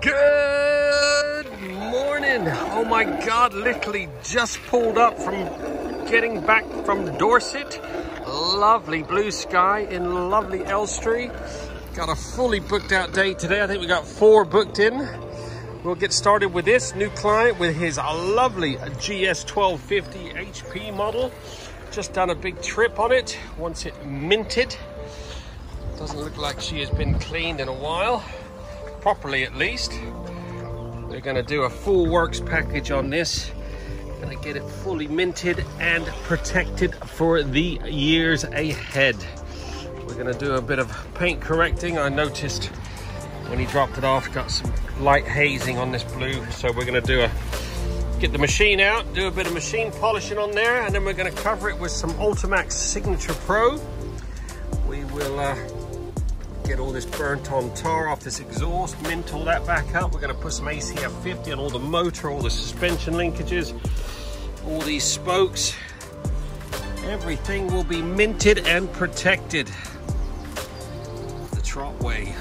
Good morning. Oh my God, literally just pulled up from getting back from Dorset. Lovely blue sky in lovely Elstree. Got a fully booked out day today. I think we got four booked in. We'll get started with this new client with his lovely GS 1250 HP model. Just done a big trip on it. once it minted. Doesn't look like she has been cleaned in a while properly at least. We're gonna do a full works package on this. Gonna get it fully minted and protected for the years ahead. We're gonna do a bit of paint correcting. I noticed when he dropped it off, got some light hazing on this blue. So we're gonna do a, get the machine out, do a bit of machine polishing on there, and then we're gonna cover it with some Ultimaxx Signature Pro. We will uh, get all this burnt on tar off this exhaust, mint all that back up. We're gonna put some ACF 50 on all the motor, all the suspension linkages, all these spokes. Everything will be minted and protected. The Trotway.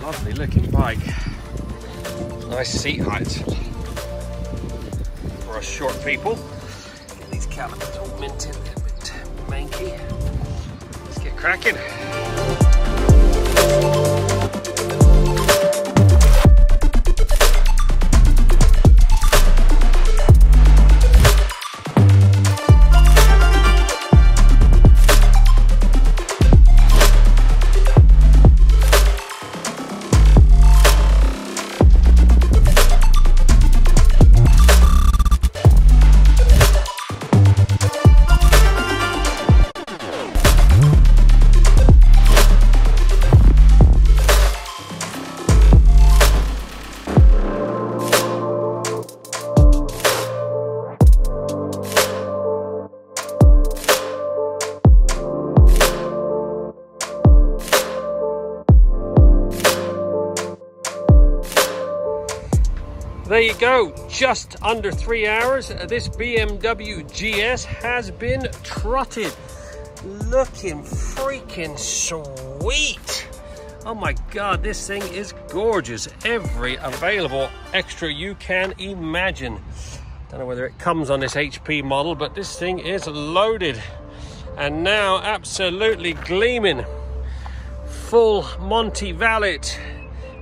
Lovely looking bike. Nice seat height for us short people. Get these calipers all minted, a bit manky. Cracking. There you go, just under three hours. Uh, this BMW GS has been trotted. Looking freaking sweet. Oh my God, this thing is gorgeous. Every available extra you can imagine. Don't know whether it comes on this HP model, but this thing is loaded and now absolutely gleaming. Full Monty Valet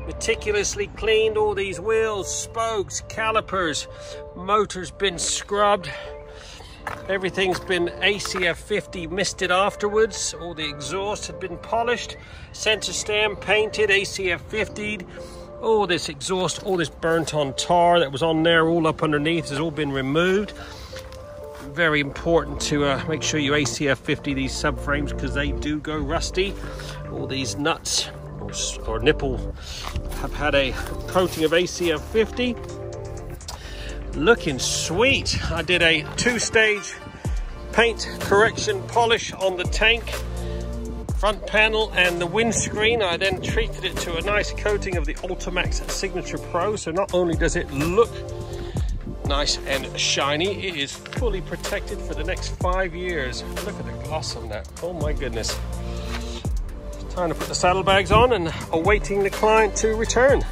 meticulously cleaned all these wheels, spokes, calipers, motor's been scrubbed. Everything's been ACF 50 misted afterwards. All the exhaust had been polished, center stand painted, ACF 50'd. All this exhaust, all this burnt on tar that was on there, all up underneath, has all been removed. Very important to uh, make sure you ACF 50 these subframes because they do go rusty. All these nuts or nipple have had a coating of ACF 50. Looking sweet. I did a two-stage paint correction polish on the tank, front panel and the windscreen. I then treated it to a nice coating of the Ultimaxx Signature Pro. So not only does it look nice and shiny, it is fully protected for the next five years. Look at the gloss on that. Oh my goodness. Time to put the saddlebags on and awaiting the client to return.